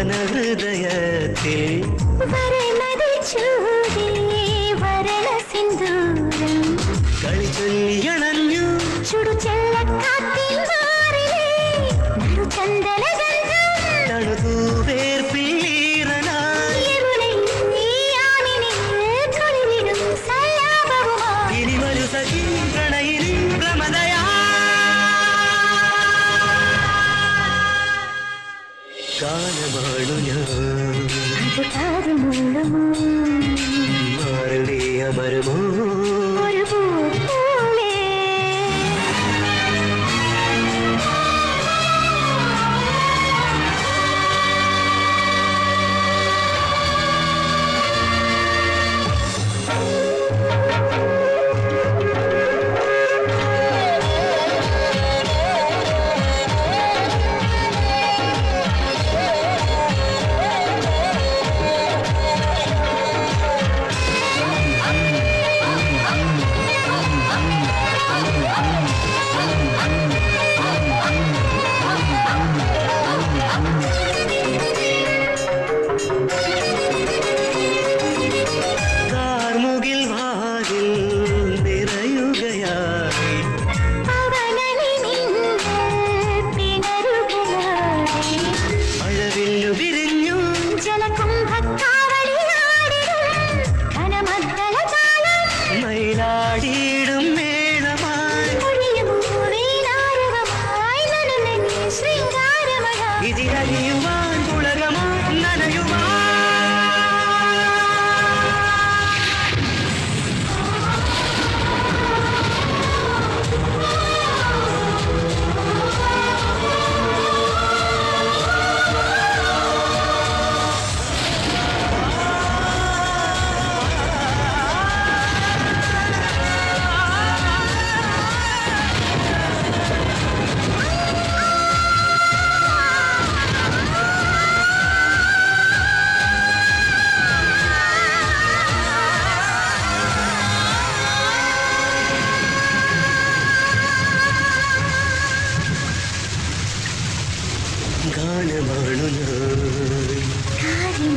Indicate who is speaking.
Speaker 1: ഹൃദയത്തിൽ
Speaker 2: വരമതി ചൂടിയ
Speaker 1: കാണവാണു ഞാൻ Easy like you new.
Speaker 2: കാര്യം